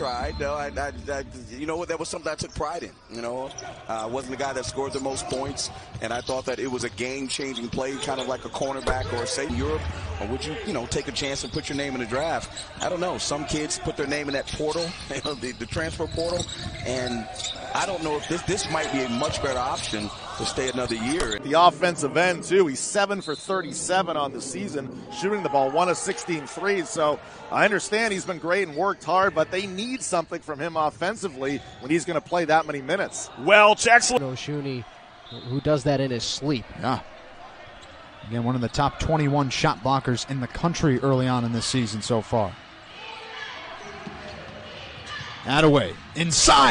tried. I, I, I, you know what? That was something I took pride in. You know, I uh, wasn't the guy that scored the most points, and I thought that it was a game-changing play, kind of like a cornerback or say Europe. Or would you, you know, take a chance and put your name in the draft? I don't know. Some kids put their name in that portal, the, the transfer portal, and I don't know if this this might be a much better option to stay another year. The offensive end too. He's seven for 37 on the season, shooting the ball one of 16 threes. So I understand he's been great and worked hard, but they need something from him offensively when he's going to play that many minutes. Well, excellent. Osunniyi, who does that in his sleep. Yeah. Again, one of the top 21 shot blockers in the country early on in this season so far. Attaway inside.